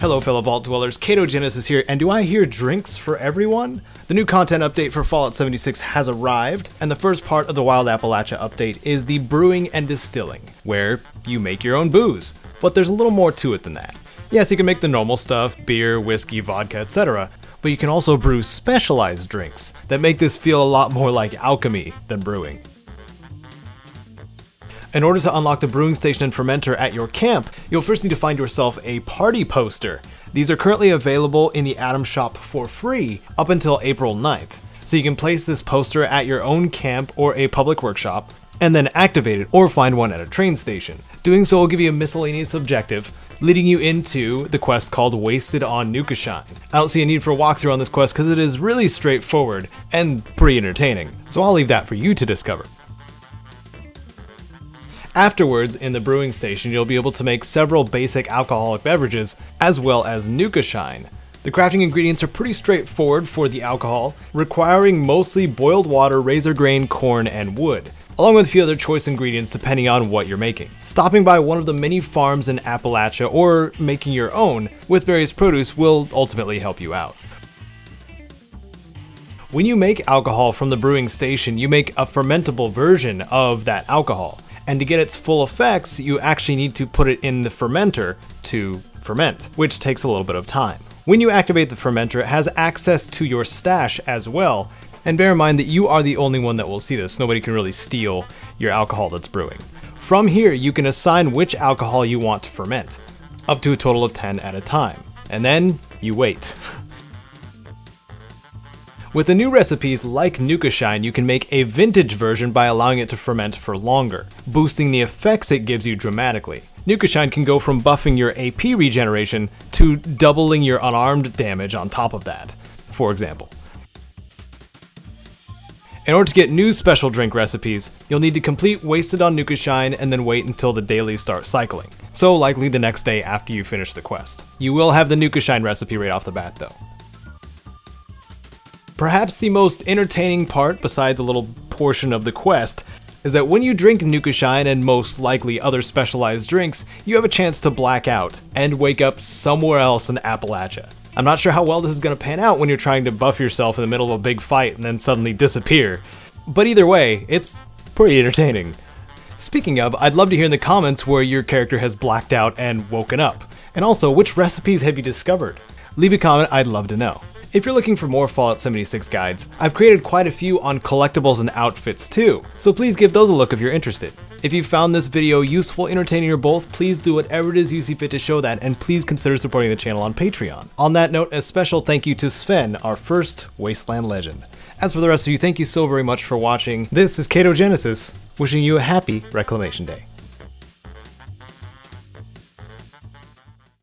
Hello fellow Vault Dwellers, Caedo Genesis here, and do I hear drinks for everyone? The new content update for Fallout 76 has arrived, and the first part of the Wild Appalachia update is the brewing and distilling, where you make your own booze. But there's a little more to it than that. Yes, you can make the normal stuff, beer, whiskey, vodka, etc., but you can also brew specialized drinks that make this feel a lot more like alchemy than brewing. In order to unlock the brewing station and fermenter at your camp, you'll first need to find yourself a party poster. These are currently available in the Atom Shop for free up until April 9th. So you can place this poster at your own camp or a public workshop, and then activate it or find one at a train station. Doing so will give you a miscellaneous objective, leading you into the quest called Wasted on Nukashine. I don't see a need for a walkthrough on this quest because it is really straightforward and pretty entertaining, so I'll leave that for you to discover. Afterwards, in the brewing station, you'll be able to make several basic alcoholic beverages, as well as Nukashine. The crafting ingredients are pretty straightforward for the alcohol, requiring mostly boiled water, razor grain, corn, and wood, along with a few other choice ingredients depending on what you're making. Stopping by one of the many farms in Appalachia or making your own with various produce will ultimately help you out. When you make alcohol from the brewing station, you make a fermentable version of that alcohol. And to get its full effects, you actually need to put it in the fermenter to ferment, which takes a little bit of time. When you activate the fermenter, it has access to your stash as well, and bear in mind that you are the only one that will see this. Nobody can really steal your alcohol that's brewing. From here, you can assign which alcohol you want to ferment, up to a total of 10 at a time. And then you wait. With the new recipes like Nukashine, you can make a vintage version by allowing it to ferment for longer, boosting the effects it gives you dramatically. Nukashine can go from buffing your AP regeneration to doubling your unarmed damage on top of that, for example. In order to get new special drink recipes, you'll need to complete Wasted on Nukashine and then wait until the dailies start cycling. So likely the next day after you finish the quest. You will have the Nukashine recipe right off the bat though. Perhaps the most entertaining part, besides a little portion of the quest, is that when you drink Nukashine and most likely other specialized drinks, you have a chance to black out and wake up somewhere else in Appalachia. I'm not sure how well this is going to pan out when you're trying to buff yourself in the middle of a big fight and then suddenly disappear. But either way, it's pretty entertaining. Speaking of, I'd love to hear in the comments where your character has blacked out and woken up. And also, which recipes have you discovered? Leave a comment, I'd love to know. If you're looking for more Fallout 76 guides, I've created quite a few on collectibles and outfits too, so please give those a look if you're interested. If you found this video useful, entertaining, or both, please do whatever it is you see fit to show that, and please consider supporting the channel on Patreon. On that note, a special thank you to Sven, our first Wasteland legend. As for the rest of you, thank you so very much for watching. This is Caedo Genesis, wishing you a happy Reclamation Day.